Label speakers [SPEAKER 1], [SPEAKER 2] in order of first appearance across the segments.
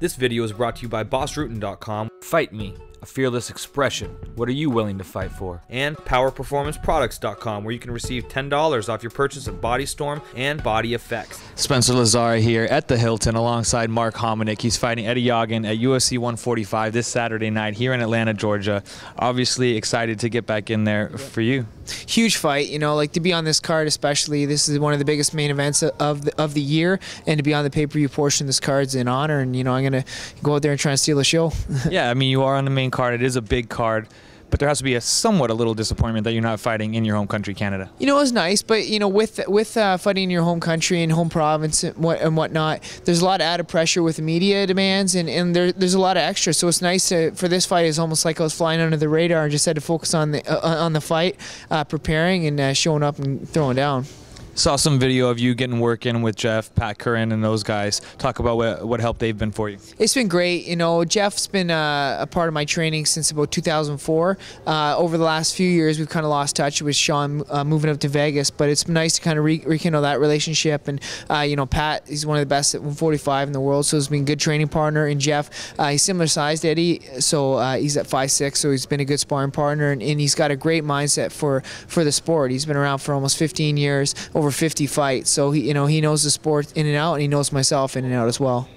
[SPEAKER 1] This video is brought to you by BasRutten.com
[SPEAKER 2] Fight me, a fearless expression. What are you willing to fight for?
[SPEAKER 1] and PowerPerformanceProducts.com, where you can receive $10 off your purchase of Body Storm and Body Effects.
[SPEAKER 2] Spencer Lazara here at the Hilton alongside Mark Hominick. He's fighting Eddie Yagin at UFC 145 this Saturday night here in Atlanta, Georgia. Obviously excited to get back in there for you.
[SPEAKER 3] huge fight. You know, like to be on this card, especially this is one of the biggest main events of the, of the year, and to be on the pay per view portion of this card's an honor. And you know, I'm gonna go out there and try and steal a show.
[SPEAKER 2] yeah, I mean, you are on the main card. It is a big card, but there has to be a somewhat a little disappointment that you're not fighting in your home country, Canada.
[SPEAKER 3] You know, it was nice, but you know, with with uh, fighting in your home country and home province and what and whatnot, there's a lot of added pressure with media demands, and, and there, there's a lot of extra. So it's nice to, for this fight. It's almost like I was flying under the radar and just had to focus on the uh, on the fight, uh, preparing and uh, showing up and throwing down.
[SPEAKER 2] Saw some video of you getting work in with Jeff, Pat Curran, and those guys. Talk about what, what help they've been for you.
[SPEAKER 3] It's been great. You know, Jeff's been uh, a part of my training since about 2004. Uh, over the last few years, we've kind of lost touch with Sean uh, moving up to Vegas, but it's nice to kind of re- rekindle that relationship. And, uh, you know, Pat, he's one of the best at 145 in the world, so he's been a good training partner. And Jeff, uh, he's similar sized Eddie, so he's at 5'6, so he's been a good sparring partner. And, and he's got a great mindset for, for the sport. He's been around for almost 15 years, over 50 fights. So, he, you know, he knows the sport in and out, and he knows myself in and out as well.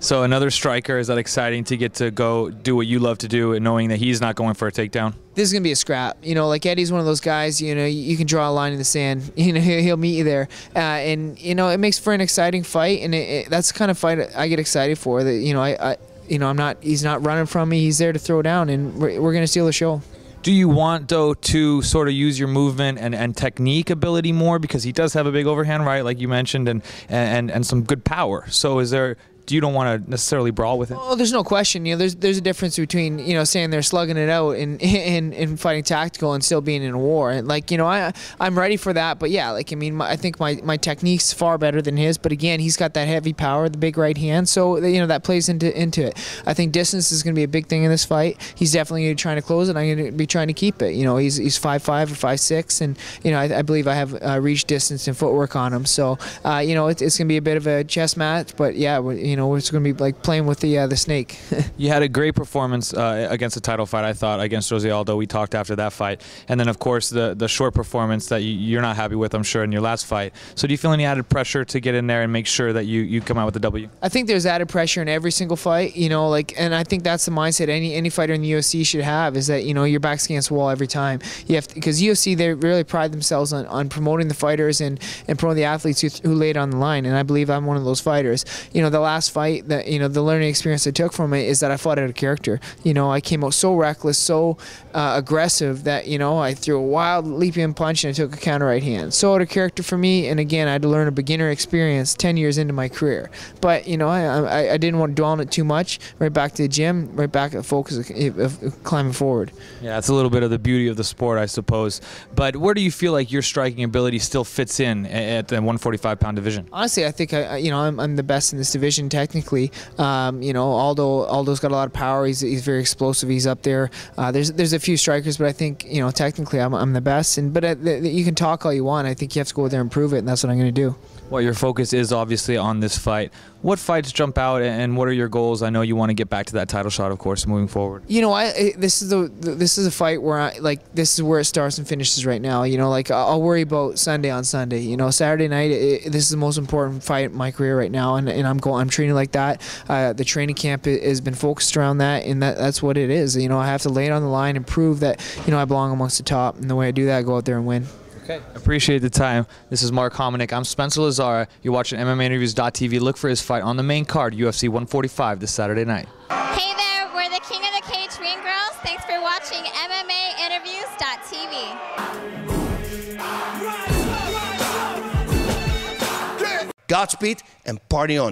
[SPEAKER 2] So another striker. Is that exciting to get to go do what you love to do, and knowing that he's not going for a takedown?
[SPEAKER 3] this is gonna be a scrap. You know, like Eddie's one of those guys. You know, you can draw a line in the sand. You know, he'll meet you there, uh, and you know, it makes for an exciting fight, and it, it, that's the kind of fight I get excited for. That you know, I, I, you know, I'm not. He's not running from me. He's there to throw down, and we're, we're gonna steal the show.
[SPEAKER 2] Do you want though to sort of use your movement and, and technique ability more because he does have a big overhand right, like you mentioned, and and and some good power. So is there? You don't want to necessarily brawl with him?
[SPEAKER 3] Oh, there's no question. You know, there's there's a difference between you know saying they're slugging it out and and, and fighting tactical and still being in a war. And like you know, I I'm ready for that. But yeah, like I mean, my, I think my my technique's far better than his. But again, he's got that heavy power, the big right hand. So you know that plays into into it. I think distance is going to be a big thing in this fight. He's definitely trying to close it. I'm going to be trying to keep it. You know, he's he's five five or five six, and you know I, I believe I have uh, reach distance and footwork on him. So uh, you know it, it's going to be a bit of a chess match. But yeah, you know it's going to be like playing with the uh, the snake.
[SPEAKER 2] You had a great performance uh, against the title fight, I thought, against Jose Aldo. We talked after that fight, and then of course the the short performance that you, you're not happy with, I'm sure, in your last fight. So do you feel any added pressure to get in there and make sure that you you come out with a W?
[SPEAKER 3] I think there's added pressure in every single fight, you know, like, and I think that's the mindset any any fighter in the UFC should have is that you know your back's against the wall every time. You have because UFC they really pride themselves on, on promoting the fighters and and promoting the athletes who, who lay it on the line, and I believe I'm one of those fighters. You know, the last fight that you know the learning experience I took from it is that I fought out of character. You know, I came out so reckless, so uh, aggressive that you know I threw a wild leaping punch and I took a counter right hand. So out of character for me, and again I had to learn a beginner experience 10 years into my career. But you know I I, I didn't want to dwell on it too much. Right back to the gym, right back at focus of, of, of climbing forward.
[SPEAKER 2] Yeah, it's a little bit of the beauty of the sport, I suppose. But where do you feel like your striking ability still fits in at the 145 pound division?
[SPEAKER 3] Honestly, I think I, I- you know I'm, I'm the best in this division technically. Um, you know, Aldo Aldo's got a lot of power. He's, he's very explosive. He's up there. Uh, there's there's a few strikers, but I think you know technically I'm, I'm the best. And but uh, the, you can talk all you want. I think you have to go there and prove it, and that's what I'm going to do.
[SPEAKER 2] Well, your focus is obviously on this fight. What fights jump out, and what are your goals? I know you want to get back to that title shot, of course, moving forward.
[SPEAKER 3] You know, I I- this is the this is a fight where I like this is where it starts and finishes right now. You know, like I'll I'll worry about Sunday on Sunday. You know, Saturday night it, this is the most important fight in my career right now, and, and I'm going I'm training like that. Uh, the training camp has been focused around that, and that that's what it is. You know, I have to lay it on the line and prove that you know I belong amongst the top, and the way I do that, I go out there and win.
[SPEAKER 2] Okay. Appreciate the time. This is Mark Hominick. I'm Spencer Lazara. You're watching MMAinterviews.tv. Look for his fight on the main card, UFC 145, this Saturday night.
[SPEAKER 4] Hey there, we're the King of the Cage Ring Girls. Thanks for watching MMAinterviews.tv.
[SPEAKER 5] Godspeed and party on.